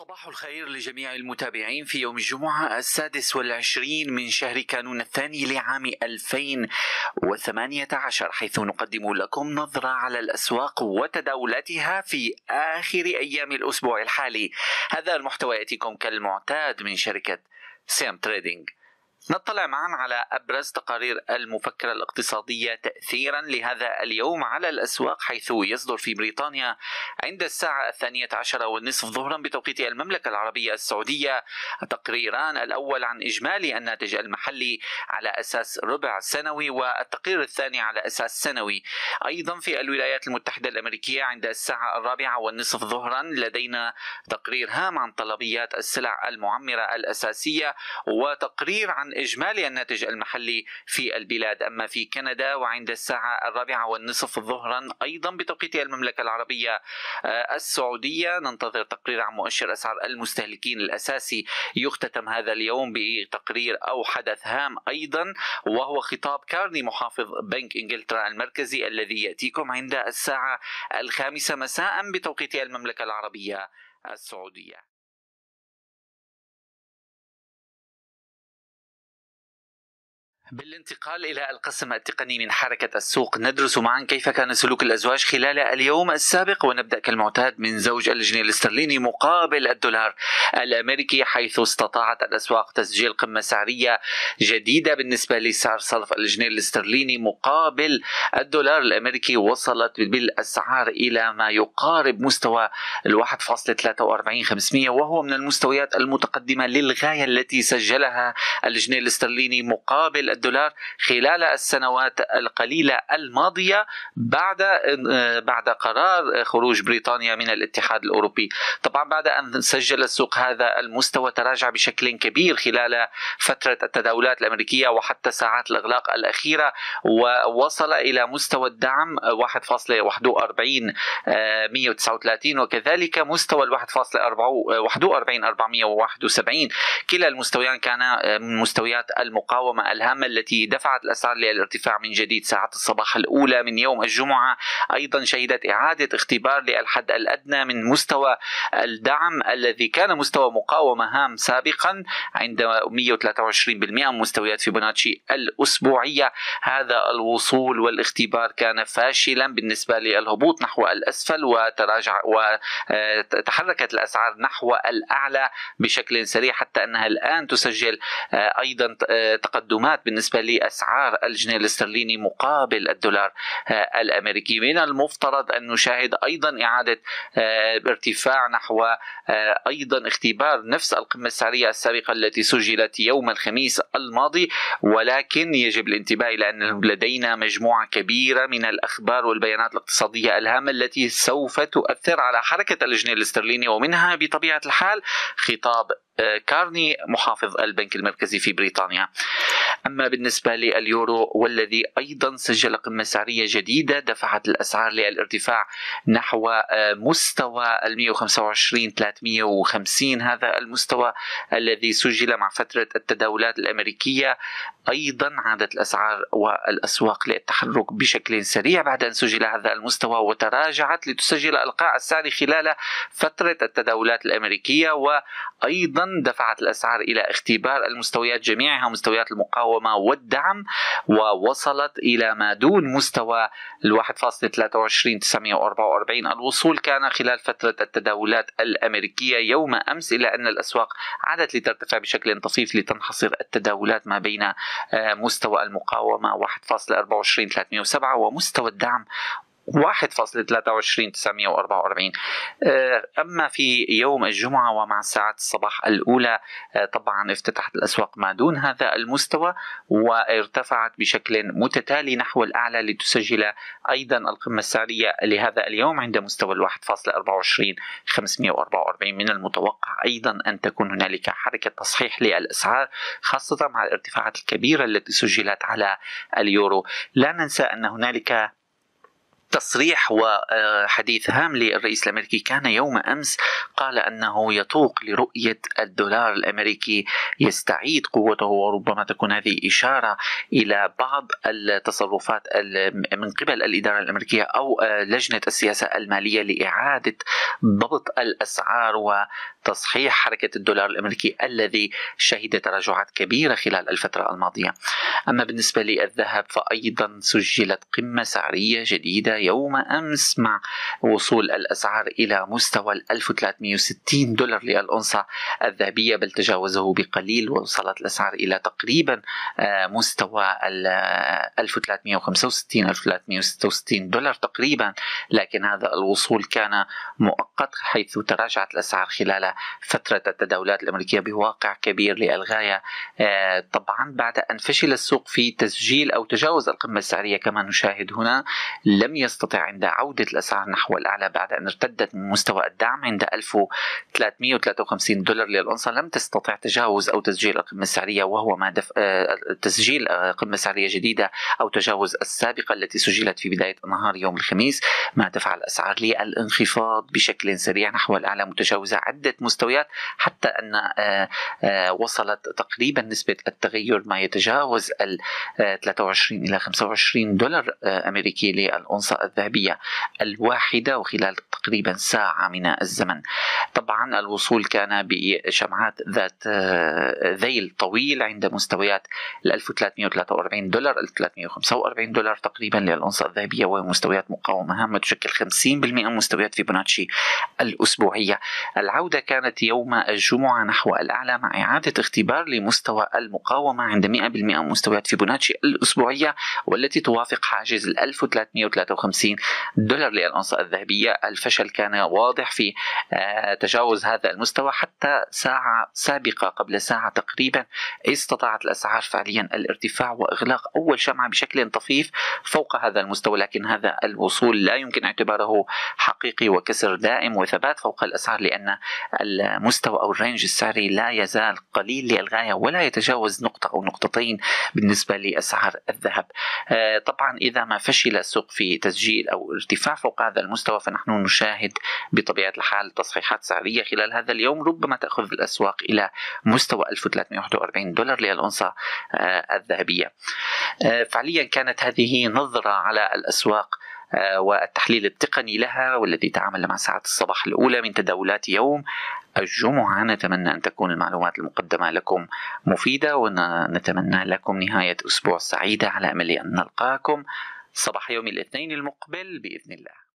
صباح الخير لجميع المتابعين في يوم الجمعة السادس والعشرين من شهر كانون الثاني لعام 2018 حيث نقدم لكم نظرة على الأسواق وتداولاتها في آخر أيام الأسبوع الحالي. هذا المحتوى يأتيكم كالمعتاد من شركة سيام تريدينج نطلع معا على أبرز تقارير المفكرة الاقتصادية تأثيرا لهذا اليوم على الأسواق حيث يصدر في بريطانيا عند الساعة الثانية عشر والنصف ظهرا بتوقيت المملكة العربية السعودية. تقريران الأول عن إجمالي الناتج المحلي على أساس ربع سنوي والتقرير الثاني على أساس سنوي. أيضا في الولايات المتحدة الأمريكية عند الساعة الرابعة والنصف ظهرا لدينا تقرير هام عن طلبيات السلع المعمرة الأساسية وتقرير عن إجمالي الناتج المحلي في البلاد. أما في كندا وعند الساعة الرابعة والنصف ظهرا أيضا بتوقيت المملكة العربية آه، السعودية. ننتظر تقرير عن مؤشر أسعار المستهلكين الأساسي يختتم هذا اليوم بتقرير أو حدث هام أيضا وهو خطاب كارني محافظ بنك إنجلترا المركزي الذي يأتيكم عند الساعة الخامسة مساء بتوقيت المملكة العربية السعودية. بالانتقال إلى القسم التقني من حركة السوق. ندرس معا كيف كان سلوك الأزواج خلال اليوم السابق ونبدأ كالمعتاد من زوج الجنيه الاسترليني مقابل الدولار الأمريكي حيث استطاعت الأسواق تسجيل قمة سعرية جديدة بالنسبة لسعر صرف الجنيه الاسترليني مقابل الدولار الأمريكي وصلت بالأسعار إلى ما يقارب مستوى ال 1.43500 وهو من المستويات المتقدمة للغاية التي سجلها الجنيه الاسترليني مقابل الدولار خلال السنوات القليلة الماضية بعد بعد قرار خروج بريطانيا من الاتحاد الأوروبي. طبعا بعد أن سجل السوق هذا المستوى تراجع بشكل كبير خلال فترة التداولات الأمريكية وحتى ساعات الإغلاق الأخيرة ووصل إلى مستوى الدعم 1.41 139 وكذلك مستوى ال 1.41 471 كلا المستويان كان من مستويات المقاومة الهامة التي دفعت الأسعار للارتفاع من جديد ساعات الصباح الأولى من يوم الجمعة. أيضا شهدت إعادة اختبار للحد الأدنى من مستوى الدعم الذي كان مستوى مقاومة هام سابقا عند 123% من مستويات فيبوناتشي الأسبوعية. هذا الوصول والاختبار كان فاشلا بالنسبة للهبوط نحو الأسفل وتراجع وتحركت الأسعار نحو الأعلى بشكل سريع حتى أنها الآن تسجل أيضا تقدمات بالنسبة بالنسبة لأسعار الجنيه الاسترليني مقابل الدولار آه، الأمريكي. من المفترض أن نشاهد أيضا إعادة آه، ارتفاع نحو آه، أيضا اختبار نفس القمة السعرية السابقة التي سجلت يوم الخميس الماضي ولكن يجب الانتباه إلى أن لدينا مجموعة كبيرة من الأخبار والبيانات الاقتصادية الهامة التي سوف تؤثر على حركة الجنيه الاسترليني ومنها بطبيعة الحال خطاب كارني محافظ البنك المركزي في بريطانيا. أما بالنسبة لليورو والذي أيضا سجل قمة سعرية جديدة دفعت الأسعار للارتفاع نحو آه، مستوى ال 125 350 هذا المستوى الذي سجل مع فترة التداولات الأمريكية. أيضا عادت الأسعار والأسواق للتحرك بشكل سريع بعد أن سجل هذا المستوى وتراجعت لتسجل القاع السعري خلال فترة التداولات الأمريكية. وأيضا دفعت الأسعار إلى اختبار المستويات جميعها مستويات المقاومة والدعم ووصلت إلى ما دون مستوى ال 1.23944 الوصول كان خلال فترة التداولات الأمريكية يوم أمس إلى أن الأسواق عادت لترتفع بشكل طفيف لتنحصر التداولات ما بين آه، مستوى المقاومة 1.24307 ومستوى الدعم 1.23944 آه، أما في يوم الجمعة ومع ساعات الصباح الأولى آه، طبعا افتتحت الأسواق ما دون هذا المستوى وارتفعت بشكل متتالي نحو الأعلى لتسجل أيضا القمة السعرية لهذا اليوم عند مستوى ال 1.24 544 من المتوقع أيضا أن تكون هنالك حركة تصحيح للأسعار خاصة مع الارتفاعات الكبيرة التي سجلت على اليورو. لا ننسى أن هنالك تصريح وحديث هام للرئيس الأمريكي. كان يوم أمس قال أنه يتوق لرؤية الدولار الأمريكي. يستعيد قوته وربما تكون هذه إشارة إلى بعض التصرفات من قبل الإدارة الأمريكية أو لجنة السياسة المالية لإعادة ضبط الأسعار تصحيح حركة الدولار الأمريكي الذي شهد تراجعات كبيرة خلال الفترة الماضية. أما بالنسبة للذهب فأيضا سجلت قمة سعرية جديدة يوم أمس مع وصول الأسعار إلى مستوى 1360 دولار للأونصة الذهبية بل تجاوزه بقليل ووصلت الأسعار إلى تقريبا آه، مستوى 1365 1366 دولار تقريبا. لكن هذا الوصول كان مؤقت حيث تراجعت الأسعار خلال فترة التداولات الأمريكية بواقع كبير للغاية. آه، طبعا بعد أن فشل السوق في تسجيل أو تجاوز القمة السعرية كما نشاهد هنا لم يستطع عند عودة الأسعار نحو الأعلى بعد أن ارتدت من مستوى الدعم عند 1353 دولار للأونصة لم تستطع تجاوز أو تسجيل القمة السعرية وهو ما دف... آه، تسجيل قمة سعرية جديدة أو تجاوز السابقة التي سجلت في بداية نهار يوم الخميس ما دفع الأسعار للانخفاض بشكل سريع نحو الأعلى متجاوزة عدة مستويات حتى أن آه، آه، وصلت تقريبا نسبة التغير ما يتجاوز ال 23 إلى 25 دولار أمريكي للأونصة. الذهبية الواحدة وخلال تقريبا ساعة من الزمن. طبعا الوصول كان بشمعات ذات ذيل طويل عند مستويات ال 1343 دولار 1345 دولار تقريبا للأونصة الذهبية وهي مستويات مقاومة. هامة تشكل 50% من مستويات فيبوناتشي الأسبوعية. العودة كانت يوم الجمعة نحو الأعلى مع إعادة اختبار لمستوى المقاومة عند 100% من مستويات فيبوناتشي الأسبوعية والتي توافق حاجز ال 1353 دولار للأونصة الذهبية. الفشل كان واضح في آه، تجاوز هذا المستوى حتى ساعة سابقة قبل ساعة تقريبا استطاعت الأسعار فعليا الارتفاع وإغلاق أول شمعة بشكل طفيف فوق هذا المستوى لكن هذا الوصول لا يمكن اعتباره حقيقي وكسر دائم وثبات فوق الأسعار لأن المستوى أو الرينج السعري لا يزال قليل للغاية ولا يتجاوز نقطة أو نقطتين بالنسبة لأسعار الذهب. آه، طبعا إذا ما فشل السوق في تسجيل أو ارتفاع فوق هذا المستوى فنحن نشاهد بطبيعة الحال تصحيحات سعرية خلال هذا اليوم ربما تأخذ الأسواق إلى مستوى 1341 دولار للأونصة آه، الذهبية. آه، فعليا كانت هذه نظرة على الأسواق آه، والتحليل التقني لها والذي تعامل مع ساعات الصباح الأولى من تداولات يوم. الجمعة نتمنى أن تكون المعلومات المقدمة لكم مفيدة ونتمنى لكم نهاية أسبوع سعيدة على أمل أن نلقاكم صباح يوم الاثنين المقبل بإذن الله.